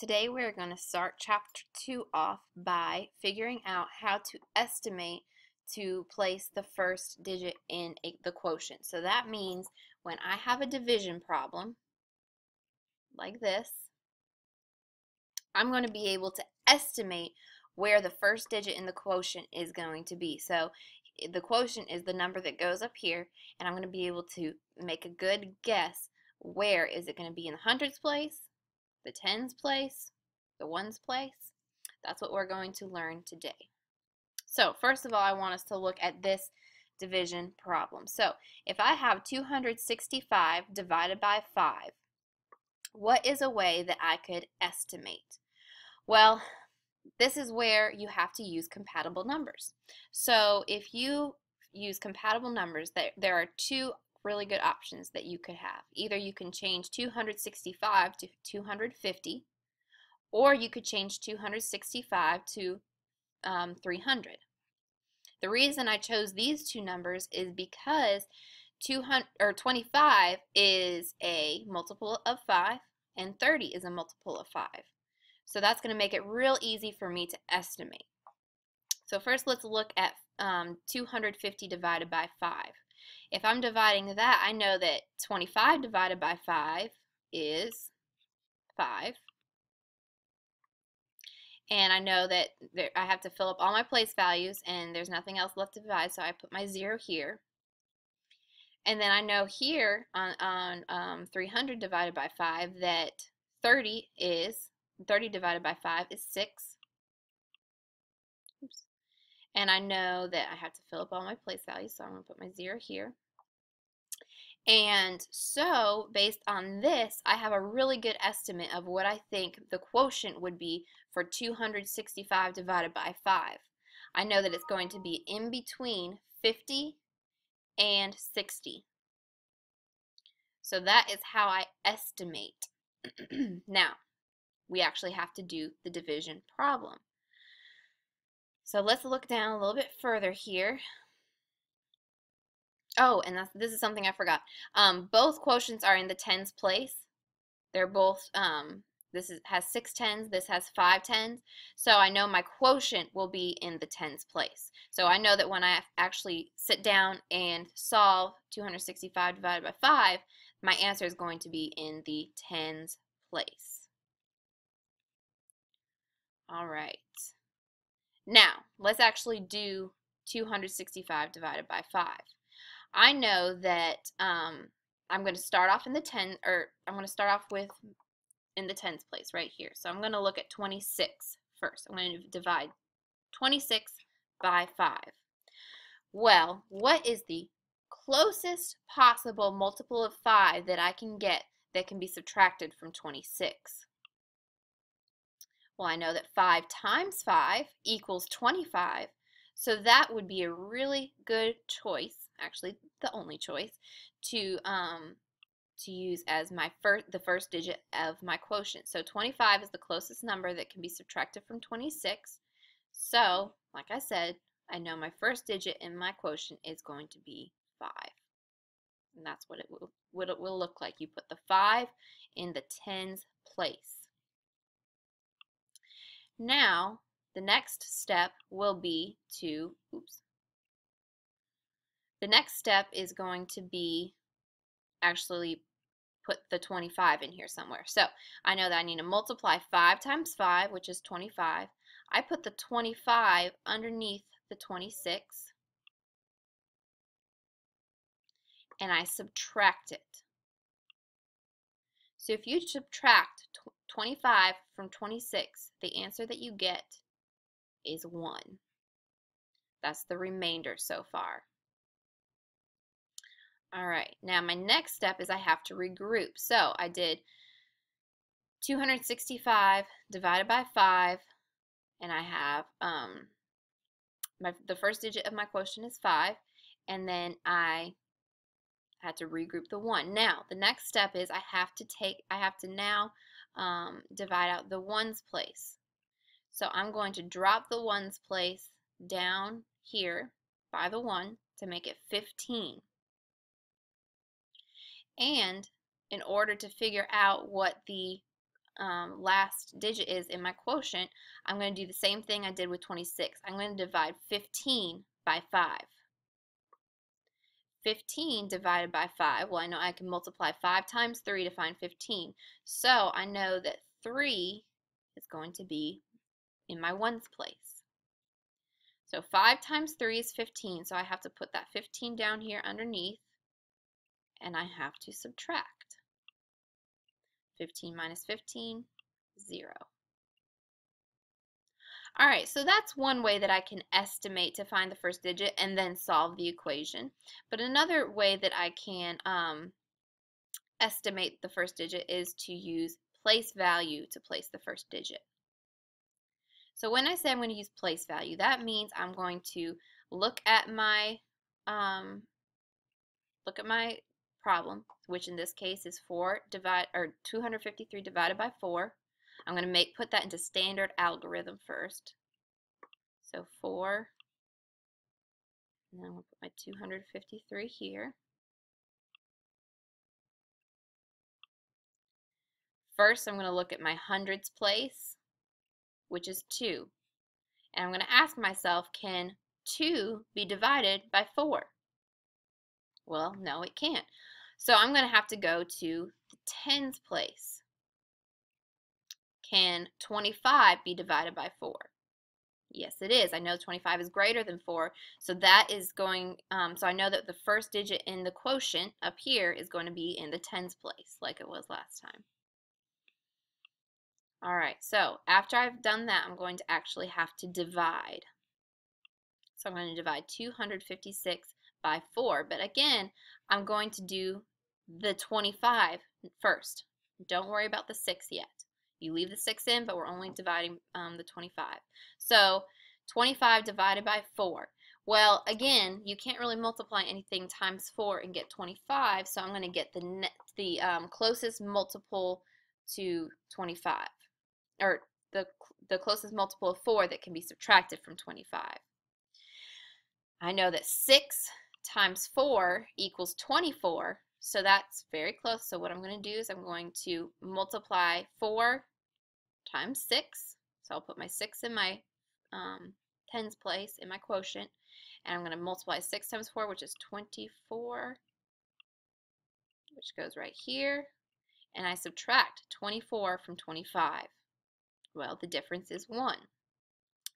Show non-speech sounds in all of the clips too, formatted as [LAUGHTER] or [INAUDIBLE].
Today we're going to start chapter 2 off by figuring out how to estimate to place the first digit in a, the quotient. So that means when I have a division problem like this, I'm going to be able to estimate where the first digit in the quotient is going to be. So the quotient is the number that goes up here and I'm going to be able to make a good guess where is it going to be in the hundreds place the tens place, the ones place. That's what we're going to learn today. So first of all, I want us to look at this division problem. So if I have 265 divided by 5, what is a way that I could estimate? Well, this is where you have to use compatible numbers. So if you use compatible numbers, that there are two really good options that you could have. Either you can change 265 to 250, or you could change 265 to um, 300. The reason I chose these two numbers is because 200 or 25 is a multiple of 5 and 30 is a multiple of 5. So that's going to make it real easy for me to estimate. So first let's look at um, 250 divided by 5. If I'm dividing that, I know that 25 divided by 5 is 5. And I know that there, I have to fill up all my place values and there's nothing else left to divide, so I put my 0 here. And then I know here on, on um, 300 divided by 5 that 30 is, 30 divided by 5 is 6. And I know that I have to fill up all my place values, so I'm going to put my 0 here. And so, based on this, I have a really good estimate of what I think the quotient would be for 265 divided by 5. I know that it's going to be in between 50 and 60. So that is how I estimate. [CLEARS THROAT] now, we actually have to do the division problem. So let's look down a little bit further here. Oh, and this is something I forgot. Um, both quotients are in the tens place. They're both, um, this is, has six tens, this has five tens. So I know my quotient will be in the tens place. So I know that when I actually sit down and solve 265 divided by 5, my answer is going to be in the tens place. All right. Now, let's actually do 265 divided by 5. I know that um, I'm going to start off in the 10, or I'm going to start off with in the tens place right here. So I'm going to look at 26 first. I'm going to divide 26 by 5. Well, what is the closest possible multiple of 5 that I can get that can be subtracted from 26? Well, I know that 5 times 5 equals 25, so that would be a really good choice actually the only choice, to um, to use as my first the first digit of my quotient. So 25 is the closest number that can be subtracted from 26. So, like I said, I know my first digit in my quotient is going to be 5. And that's what it will what it will look like. You put the 5 in the tens place. Now, the next step will be to oops, the next step is going to be actually put the 25 in here somewhere. So I know that I need to multiply 5 times 5, which is 25. I put the 25 underneath the 26, and I subtract it. So if you subtract 25 from 26, the answer that you get is 1. That's the remainder so far. All right, now my next step is I have to regroup. So I did 265 divided by 5, and I have um, my, the first digit of my quotient is 5, and then I had to regroup the 1. Now, the next step is I have to take, I have to now um, divide out the ones place. So I'm going to drop the ones place down here by the 1 to make it 15. And in order to figure out what the um, last digit is in my quotient, I'm going to do the same thing I did with 26. I'm going to divide 15 by 5. 15 divided by 5, well I know I can multiply 5 times 3 to find 15. So I know that 3 is going to be in my ones place. So 5 times 3 is 15, so I have to put that 15 down here underneath, and I have to subtract. 15 minus 15, 0. Alright, so that's one way that I can estimate to find the first digit and then solve the equation. But another way that I can um, estimate the first digit is to use place value to place the first digit. So when I say I'm going to use place value, that means I'm going to look at my um, look at my problem, which in this case is 4 divide or 253 divided by 4. I'm going to make put that into standard algorithm first. So 4 and then I'm going to put my 253 here. First, I'm going to look at my hundreds place which is 2. And I'm going to ask myself, can 2 be divided by 4? Well, no, it can't. So I'm going to have to go to the tens place. Can 25 be divided by 4? Yes, it is. I know 25 is greater than 4, so that is going, um, so I know that the first digit in the quotient up here is going to be in the tens place, like it was last time. All right, so after I've done that, I'm going to actually have to divide. So I'm going to divide 256 by 4, but again, I'm going to do the 25 first. Don't worry about the 6 yet. You leave the 6 in, but we're only dividing um, the 25. So 25 divided by 4. Well, again, you can't really multiply anything times 4 and get 25, so I'm going to get the, the um, closest multiple to 25 or the, the closest multiple of 4 that can be subtracted from 25. I know that 6 times 4 equals 24, so that's very close. So what I'm going to do is I'm going to multiply 4 times 6. So I'll put my 6 in my um, tens place in my quotient, and I'm going to multiply 6 times 4, which is 24, which goes right here, and I subtract 24 from 25. Well, the difference is 1.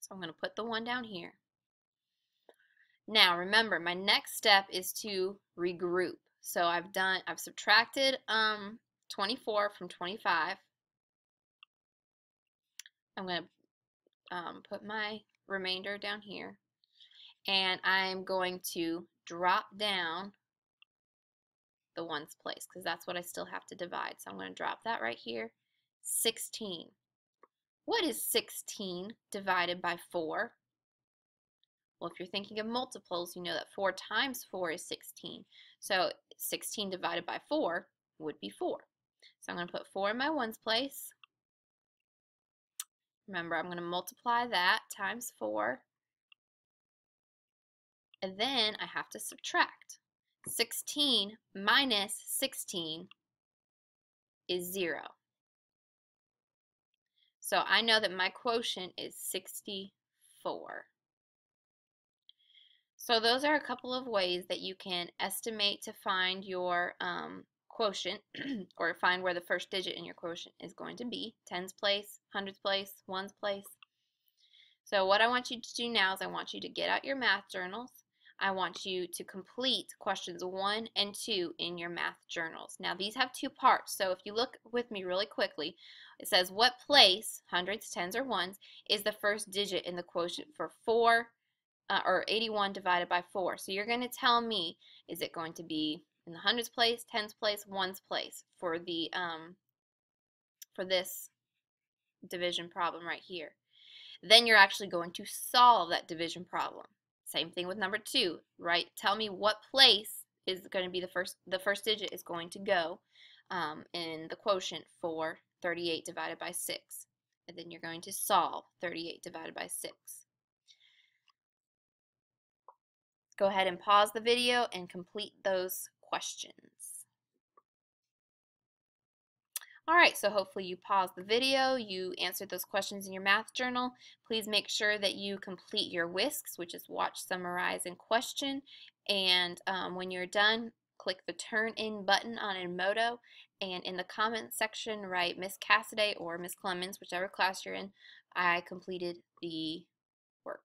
So I'm going to put the 1 down here. Now, remember, my next step is to regroup. So I've done, I've subtracted um, 24 from 25. I'm going to um, put my remainder down here. And I'm going to drop down the ones place because that's what I still have to divide. So I'm going to drop that right here. 16. What is 16 divided by 4? Well, if you're thinking of multiples, you know that 4 times 4 is 16. So 16 divided by 4 would be 4. So I'm going to put 4 in my ones place. Remember, I'm going to multiply that times 4. And then I have to subtract. 16 minus 16 is 0. So I know that my quotient is 64. So those are a couple of ways that you can estimate to find your um, quotient [CLEARS THROAT] or find where the first digit in your quotient is going to be. Tens place, hundreds place, ones place. So what I want you to do now is I want you to get out your math journals. I want you to complete questions 1 and 2 in your math journals. Now these have two parts, so if you look with me really quickly, it says what place, hundreds, tens, or ones, is the first digit in the quotient for 4 uh, or 81 divided by 4. So you're going to tell me, is it going to be in the hundreds place, tens place, ones place for the um, for this division problem right here. Then you're actually going to solve that division problem. Same thing with number two, right? Tell me what place is going to be the first the first digit is going to go um, in the quotient for 38 divided by 6. And then you're going to solve 38 divided by 6. Go ahead and pause the video and complete those questions. Alright, so hopefully you paused the video, you answered those questions in your math journal. Please make sure that you complete your WSQs, which is watch, summarize, and question. And um, when you're done, click the turn in button on Edmodo and in the comment section write Miss Cassiday or Miss Clemens, whichever class you're in, I completed the work.